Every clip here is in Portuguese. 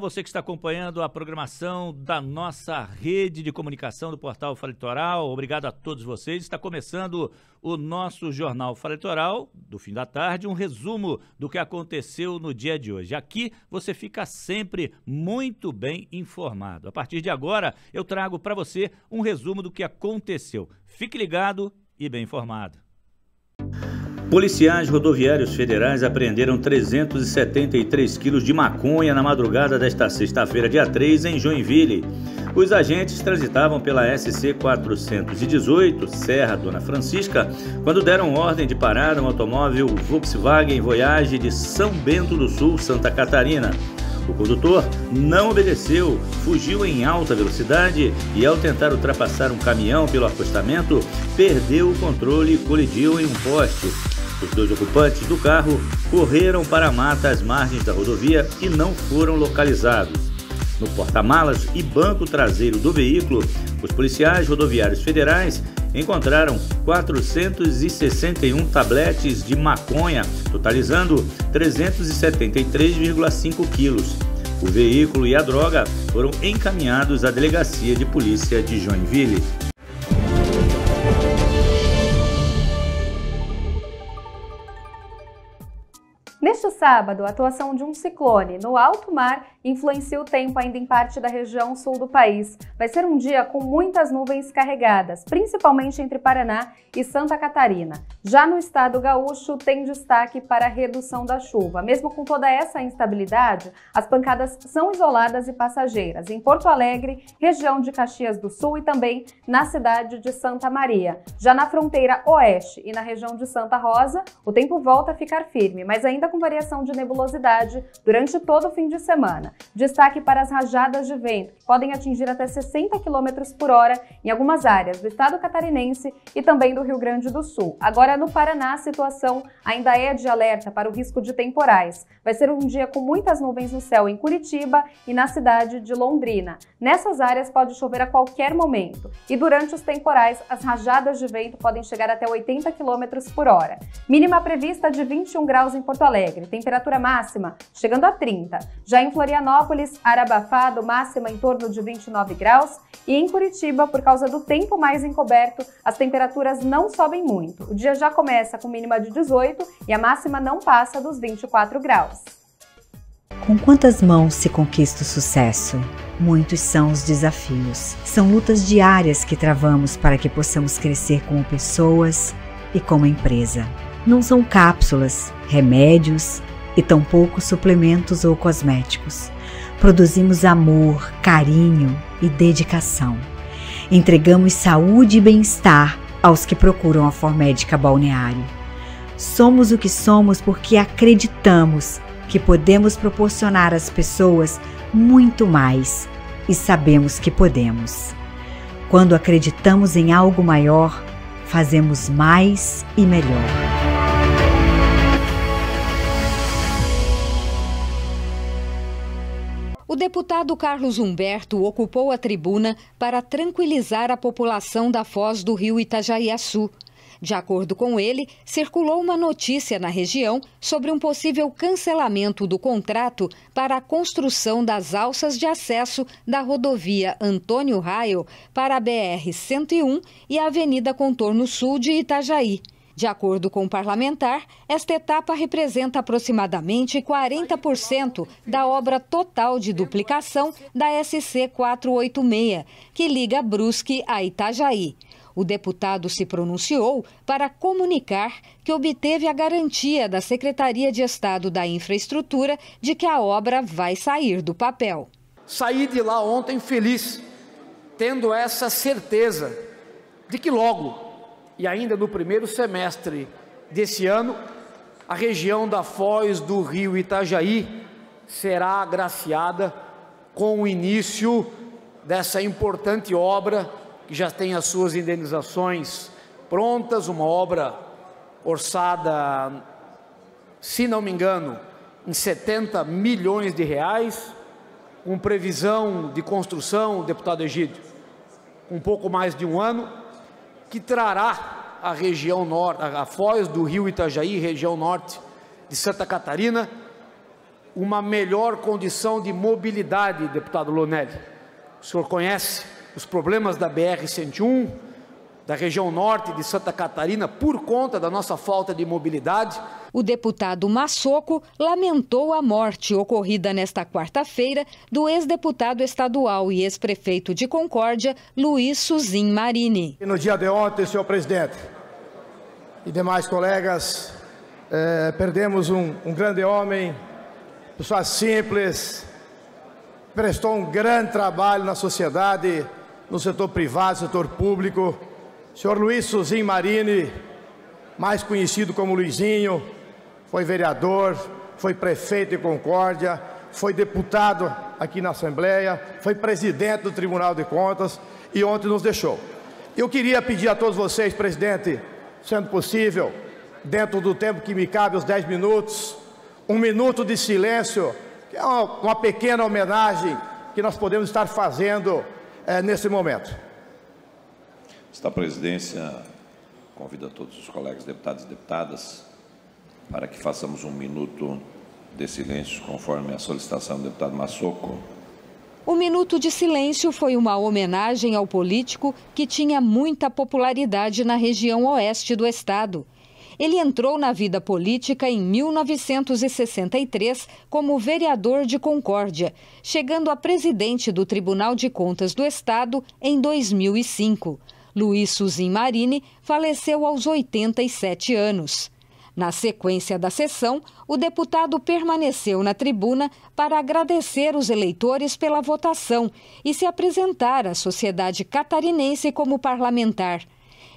Você que está acompanhando a programação da nossa rede de comunicação do Portal Fala Litoral. Obrigado a todos vocês. Está começando o nosso Jornal Fala Litoral, do fim da tarde, um resumo do que aconteceu no dia de hoje. Aqui você fica sempre muito bem informado. A partir de agora, eu trago para você um resumo do que aconteceu. Fique ligado e bem informado. Policiais rodoviários federais apreenderam 373 quilos de maconha na madrugada desta sexta-feira, dia 3, em Joinville. Os agentes transitavam pela SC 418, Serra Dona Francisca, quando deram ordem de parar um automóvel Volkswagen Voyage de São Bento do Sul, Santa Catarina. O condutor não obedeceu, fugiu em alta velocidade e, ao tentar ultrapassar um caminhão pelo acostamento, perdeu o controle e colidiu em um poste. Os dois ocupantes do carro correram para a mata às margens da rodovia e não foram localizados. No porta-malas e banco traseiro do veículo, os policiais rodoviários federais encontraram 461 tabletes de maconha, totalizando 373,5 quilos. O veículo e a droga foram encaminhados à delegacia de polícia de Joinville. Neste sábado, a atuação de um ciclone no alto mar influencia o tempo ainda em parte da região sul do país. Vai ser um dia com muitas nuvens carregadas, principalmente entre Paraná e Santa Catarina. Já no estado gaúcho, tem destaque para a redução da chuva. Mesmo com toda essa instabilidade, as pancadas são isoladas e passageiras em Porto Alegre, região de Caxias do Sul e também na cidade de Santa Maria. Já na fronteira oeste e na região de Santa Rosa, o tempo volta a ficar firme, mas ainda com variação de nebulosidade durante todo o fim de semana. Destaque para as rajadas de vento, que podem atingir até 60 km por hora em algumas áreas do estado catarinense e também do Rio Grande do Sul. Agora, no Paraná, a situação ainda é de alerta para o risco de temporais. Vai ser um dia com muitas nuvens no céu em Curitiba e na cidade de Londrina. Nessas áreas pode chover a qualquer momento e durante os temporais, as rajadas de vento podem chegar até 80 km por hora. Mínima prevista de 21 graus em Porto Alegre. Temperatura máxima chegando a 30. Já em Florianópolis, ar abafado, máxima em torno de 29 graus. E em Curitiba, por causa do tempo mais encoberto, as temperaturas não sobem muito. O dia já começa com mínima de 18 e a máxima não passa dos 24 graus. Com quantas mãos se conquista o sucesso? Muitos são os desafios. São lutas diárias que travamos para que possamos crescer como pessoas e como empresa não são cápsulas, remédios e tampouco suplementos ou cosméticos. Produzimos amor, carinho e dedicação. Entregamos saúde e bem-estar aos que procuram a Formédica Balneário. Somos o que somos porque acreditamos que podemos proporcionar às pessoas muito mais e sabemos que podemos. Quando acreditamos em algo maior, fazemos mais e melhor. Deputado Carlos Humberto ocupou a tribuna para tranquilizar a população da foz do rio Itajaiaçu. De acordo com ele, circulou uma notícia na região sobre um possível cancelamento do contrato para a construção das alças de acesso da rodovia Antônio Raio para a BR-101 e a Avenida Contorno Sul de Itajaí. De acordo com o parlamentar, esta etapa representa aproximadamente 40% da obra total de duplicação da SC 486, que liga Brusque a Itajaí. O deputado se pronunciou para comunicar que obteve a garantia da Secretaria de Estado da Infraestrutura de que a obra vai sair do papel. Saí de lá ontem feliz, tendo essa certeza de que logo e ainda no primeiro semestre desse ano, a região da foz do rio Itajaí será agraciada com o início dessa importante obra que já tem as suas indenizações prontas, uma obra orçada, se não me engano, em 70 milhões de reais, com previsão de construção, deputado Egídio, um pouco mais de um ano, que trará a região norte, a foz do rio Itajaí, região norte de Santa Catarina, uma melhor condição de mobilidade, deputado Lonelli. O senhor conhece os problemas da BR-101, da região norte de Santa Catarina, por conta da nossa falta de mobilidade. O deputado Massoco lamentou a morte ocorrida nesta quarta-feira do ex-deputado estadual e ex-prefeito de Concórdia, Luiz Suzin Marini. No dia de ontem, senhor presidente e demais colegas, eh, perdemos um, um grande homem, pessoa simples, prestou um grande trabalho na sociedade, no setor privado, setor público. Senhor Luiz Suzin Marini, mais conhecido como Luizinho, foi vereador, foi prefeito de Concórdia, foi deputado aqui na Assembleia, foi presidente do Tribunal de Contas e ontem nos deixou. Eu queria pedir a todos vocês, presidente, sendo possível, dentro do tempo que me cabe, os 10 minutos, um minuto de silêncio, que é uma, pequena homenagem que nós podemos estar fazendo é, nesse momento. Esta presidência convida todos os colegas deputados e deputadas para que façamos um minuto de silêncio, conforme a solicitação do deputado Massoco. O minuto de silêncio foi uma homenagem ao político que tinha muita popularidade na região oeste do estado. Ele entrou na vida política em 1963 como vereador de Concórdia, chegando a presidente do Tribunal de Contas do Estado em 2005. Luiz Suzin Marini faleceu aos 87 anos. Na sequência da sessão, o deputado permaneceu na tribuna para agradecer os eleitores pela votação e se apresentar à sociedade catarinense como parlamentar.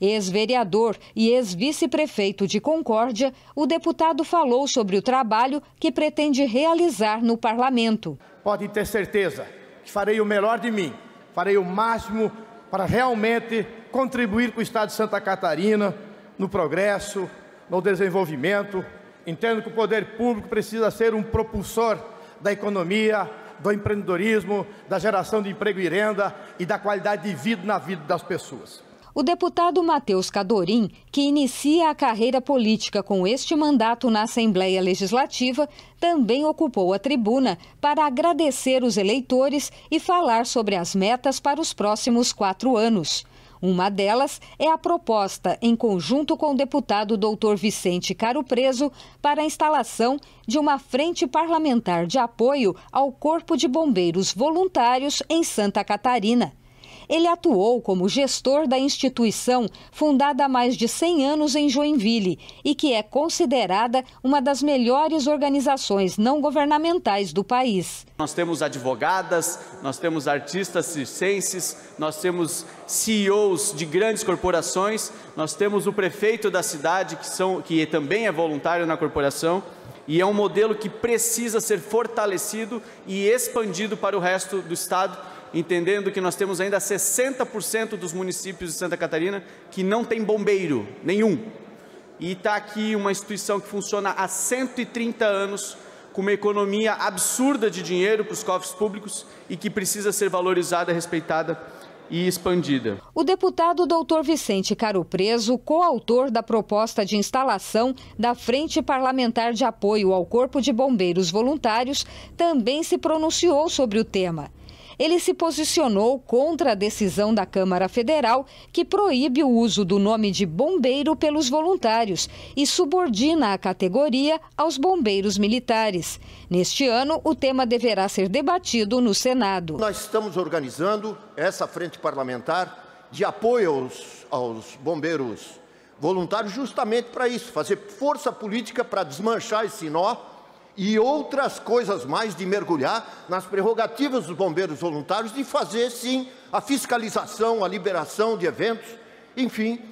Ex-vereador e ex-vice-prefeito de Concórdia, o deputado falou sobre o trabalho que pretende realizar no parlamento. Pode ter certeza que farei o melhor de mim, farei o máximo para realmente contribuir com o Estado de Santa Catarina no progresso, no desenvolvimento. Entendo que o poder público precisa ser um propulsor da economia, do empreendedorismo, da geração de emprego e renda e da qualidade de vida na vida das pessoas. O deputado Matheus Cadorim, que inicia a carreira política com este mandato na Assembleia Legislativa, também ocupou a tribuna para agradecer os eleitores e falar sobre as metas para os próximos quatro anos. Uma delas é a proposta, em conjunto com o deputado doutor Vicente Caro Preso, para a instalação de uma frente parlamentar de apoio ao Corpo de Bombeiros Voluntários em Santa Catarina. Ele atuou como gestor da instituição, fundada há mais de 100 anos em Joinville e que é considerada uma das melhores organizações não governamentais do país. Nós temos advogadas, nós temos artistas circenses, nós temos CEOs de grandes corporações, nós temos o prefeito da cidade, que, são, que também é voluntário na corporação, e é um modelo que precisa ser fortalecido e expandido para o resto do estado entendendo que nós temos ainda 60% dos municípios de Santa Catarina que não tem bombeiro nenhum. E está aqui uma instituição que funciona há 130 anos, com uma economia absurda de dinheiro para os cofres públicos e que precisa ser valorizada, respeitada e expandida. O deputado Dr. Vicente Caro Preso, coautor da proposta de instalação da Frente Parlamentar de Apoio ao Corpo de Bombeiros Voluntários, também se pronunciou sobre o tema ele se posicionou contra a decisão da Câmara Federal que proíbe o uso do nome de bombeiro pelos voluntários e subordina a categoria aos bombeiros militares. Neste ano, o tema deverá ser debatido no Senado. Nós estamos organizando essa frente parlamentar de apoio aos, aos bombeiros voluntários justamente para isso, fazer força política para desmanchar esse nó e outras coisas mais de mergulhar nas prerrogativas dos bombeiros voluntários de fazer sim a fiscalização, a liberação de eventos, enfim,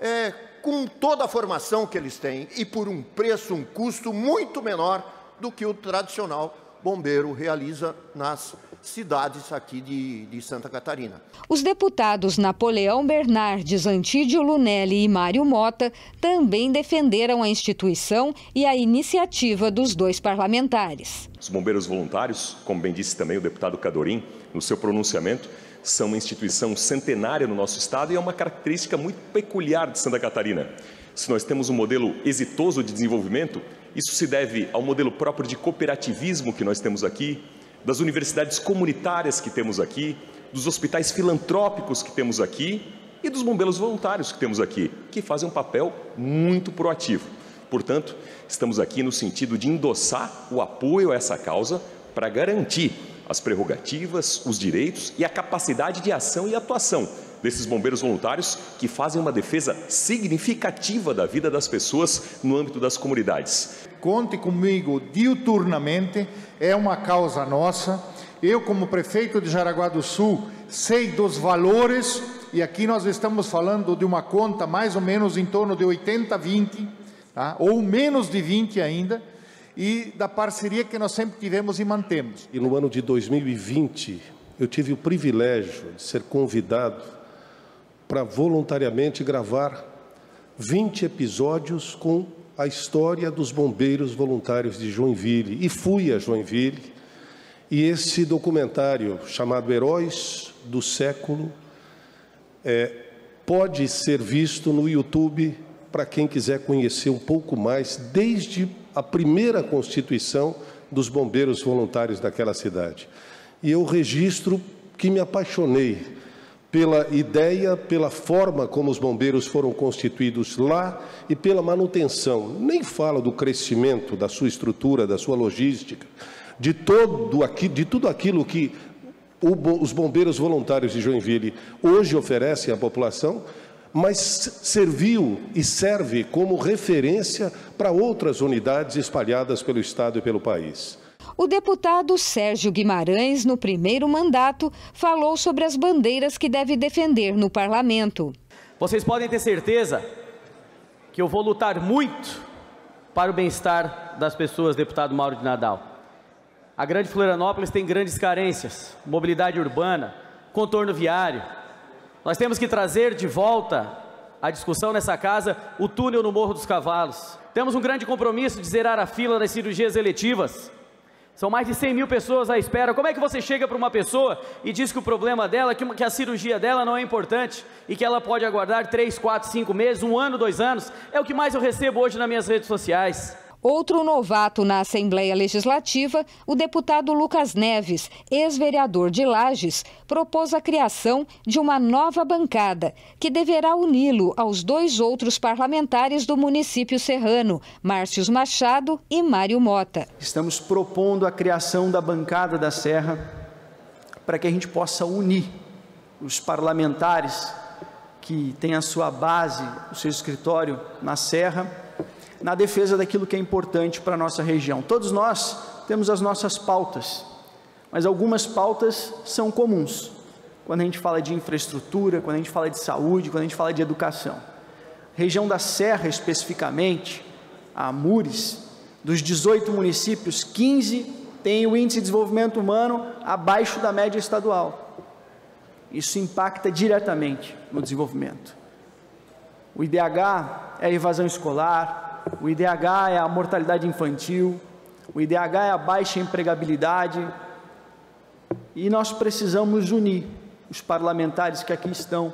é, com toda a formação que eles têm e por um preço, um custo muito menor do que o tradicional bombeiro realiza nas cidades aqui de, de, Santa Catarina. Os deputados Napoleão Bernardes, Antídio Lunelli e Mário Mota também defenderam a instituição e a iniciativa dos dois parlamentares. Os bombeiros voluntários, como bem disse também o deputado Cadorim, no seu pronunciamento, são uma instituição centenária no nosso estado e é uma característica muito peculiar de Santa Catarina. Se nós temos um modelo exitoso de desenvolvimento, Isso se deve ao modelo próprio de cooperativismo que nós temos aqui, das universidades comunitárias que temos aqui, dos hospitais filantrópicos que temos aqui e dos bombeiros voluntários que temos aqui, que fazem um papel muito proativo. Portanto, estamos aqui no sentido de endossar o apoio a essa causa para garantir as prerrogativas, os direitos e a capacidade de ação e atuação desses bombeiros voluntários que fazem uma defesa significativa da vida das pessoas no âmbito das comunidades. Conte comigo diuturnamente, é uma causa nossa. Eu, como prefeito de Jaraguá do Sul, sei dos valores, e aqui nós estamos falando de uma conta mais ou menos em torno de 80-20, tá? ou menos de 20 ainda, e da parceria que nós sempre tivemos e mantemos. E no ano de 2020, eu tive o privilégio de ser convidado para voluntariamente gravar 20 episódios com a história dos bombeiros voluntários de Joinville. E fui a Joinville, e esse documentário chamado Heróis do Século é, pode ser visto no YouTube para quem quiser conhecer um pouco mais, desde a primeira constituição dos bombeiros voluntários daquela cidade. E eu registro que me apaixonei pela ideia, pela forma como os bombeiros foram constituídos lá e pela manutenção. Nem falo do crescimento da sua estrutura, da sua logística, de todo aqui, de tudo aquilo que os bombeiros voluntários de Joinville hoje oferecem à população, mas serviu e serve como referência para outras unidades espalhadas pelo estado e pelo país. O deputado Sérgio Guimarães, no primeiro mandato, falou sobre as bandeiras que deve defender no parlamento. Vocês podem ter certeza que eu vou lutar muito para o bem-estar das pessoas, deputado Mauro de Nadal. A Grande Florianópolis tem grandes carências, mobilidade urbana, contorno viário. Nós temos que trazer de volta a discussão nessa casa o túnel no Morro dos Cavalos. Temos um grande compromisso de zerar a fila das cirurgias eletivas. São mais de 100 mil pessoas à espera. Como é que você chega para uma pessoa e diz que o problema dela, que, que a cirurgia dela não é importante e que ela pode aguardar 3, 4, 5 meses, um ano, dois anos? É o que mais eu recebo hoje nas minhas redes sociais. Outro novato na Assembleia Legislativa, o deputado Lucas Neves, ex-vereador de Lages, propôs a criação de uma nova bancada que deverá uni-lo aos dois outros parlamentares do município serrano, Márcios Machado e Mário Mota. Estamos propondo a criação da bancada da Serra para que a gente possa unir os parlamentares que têm a sua base, o seu escritório na Serra na defesa daquilo que é importante para a nossa região. Todos nós temos as nossas pautas, mas algumas pautas são comuns. Quando a gente fala de infraestrutura, quando a gente fala de saúde, quando a gente fala de educação. Região da Serra, especificamente, a Amures, dos 18 municípios, 15 têm o índice de desenvolvimento humano abaixo da média estadual. Isso impacta diretamente no desenvolvimento. O IDH é a evasão escolar, o IDH é a mortalidade infantil, o IDH é a baixa empregabilidade, e nós precisamos unir os parlamentares que aqui estão,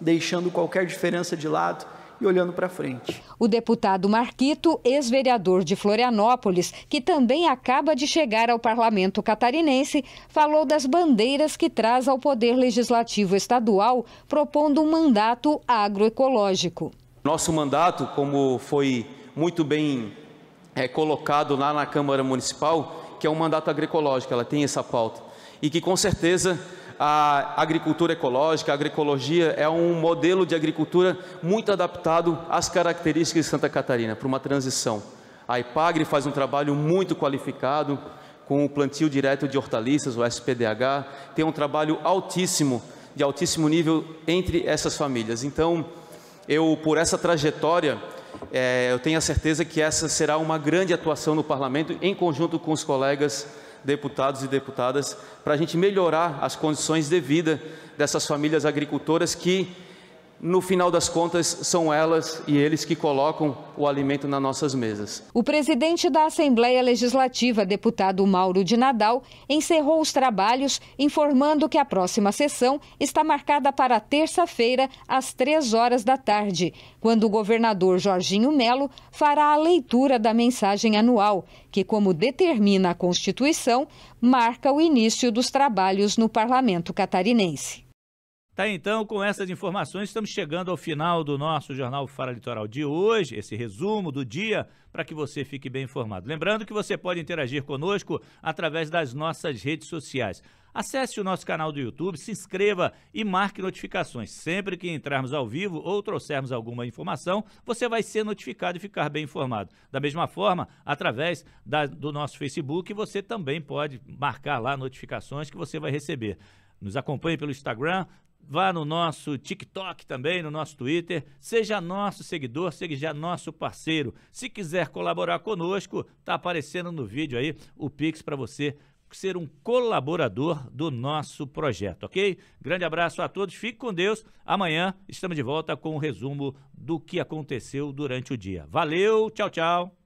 deixando qualquer diferença de lado e olhando para frente. O deputado Marquito, ex-vereador de Florianópolis, que também acaba de chegar ao parlamento catarinense, falou das bandeiras que traz ao Poder Legislativo Estadual, propondo um mandato agroecológico. Nosso mandato, como foi muito bem é, colocado lá na Câmara Municipal, que é um mandato agroecológico, ela tem essa pauta. E que com certeza a agricultura ecológica, a agroecologia é um modelo de agricultura muito adaptado às características de Santa Catarina, para uma transição. A IPAGRE faz um trabalho muito qualificado com o plantio direto de hortaliças, o SPDH, tem um trabalho altíssimo, de altíssimo nível entre essas famílias. Então, eu, por essa trajetória, é, eu tenho a certeza que essa será uma grande atuação no parlamento, em conjunto com os colegas deputados e deputadas, para a gente melhorar as condições de vida dessas famílias agricultoras que no final das contas, são elas e eles que colocam o alimento nas nossas mesas. O presidente da Assembleia Legislativa, deputado Mauro de Nadal, encerrou os trabalhos, informando que a próxima sessão está marcada para terça-feira, às três horas da tarde, quando o governador Jorginho Melo fará a leitura da mensagem anual, que, como determina a Constituição, marca o início dos trabalhos no parlamento catarinense. Tá, então, com essas informações, estamos chegando ao final do nosso Jornal Fara Litoral de hoje, esse resumo do dia, para que você fique bem informado. Lembrando que você pode interagir conosco através das nossas redes sociais. Acesse o nosso canal do YouTube, se inscreva e marque notificações. Sempre que entrarmos ao vivo ou trouxermos alguma informação, você vai ser notificado e ficar bem informado. Da mesma forma, através da, do nosso Facebook, você também pode marcar lá notificações que você vai receber. Nos acompanhe pelo Instagram, Vá no nosso TikTok também, no nosso Twitter. Seja nosso seguidor, seja nosso parceiro. Se quiser colaborar conosco, tá aparecendo no vídeo aí o Pix para você ser um colaborador do nosso projeto, ok? Grande abraço a todos, fique com Deus. Amanhã estamos de volta com o um resumo do que aconteceu durante o dia. Valeu, tchau, tchau.